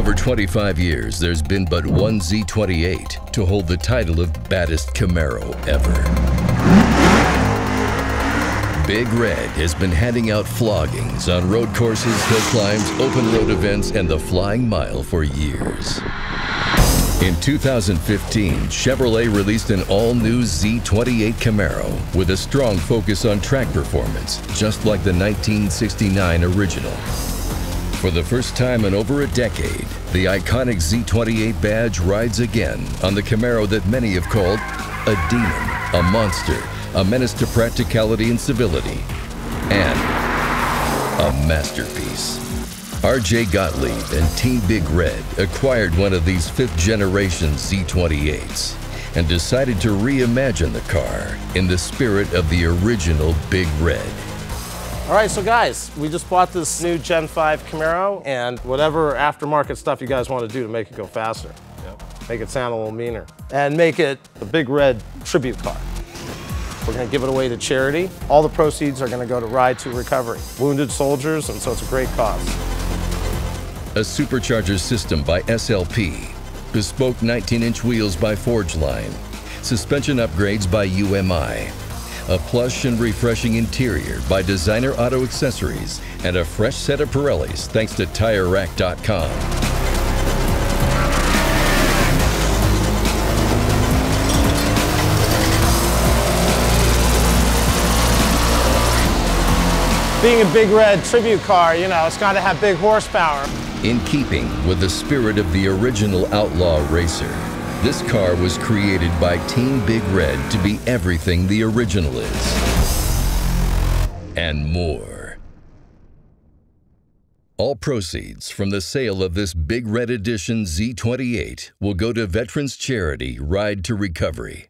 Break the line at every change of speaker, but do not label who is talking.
25 years, there's been but one Z28 to hold the title of baddest Camaro ever. Big Red has been handing out floggings on road courses, hill climbs, open road events, and the flying mile for years. In 2015, Chevrolet released an all-new Z28 Camaro with a strong focus on track performance, just like the 1969 original. For the first time in over a decade, the iconic Z28 badge rides again on the Camaro that many have called a demon, a monster, a menace to practicality and civility, and a masterpiece. RJ Gottlieb and Team Big Red acquired one of these fifth generation Z28s and decided to reimagine the car in the spirit of the original Big Red.
All right, so guys, we just bought this new Gen 5 Camaro and whatever aftermarket stuff you guys want to do to make it go faster. Yep. Make it sound a little meaner. And make it a big red tribute car. We're gonna give it away to charity. All the proceeds are gonna go to Ride to Recovery. Wounded soldiers, and so it's a great cause.
A supercharger system by SLP. Bespoke 19-inch wheels by Forgeline. Suspension upgrades by UMI a plush and refreshing interior by Designer Auto Accessories, and a fresh set of Pirellis thanks to TireRack.com.
Being a big red tribute car, you know, it's got to have big horsepower.
In keeping with the spirit of the original Outlaw Racer, this car was created by Team Big Red to be everything the original is. And more. All proceeds from the sale of this Big Red Edition Z28 will go to Veterans Charity Ride to Recovery.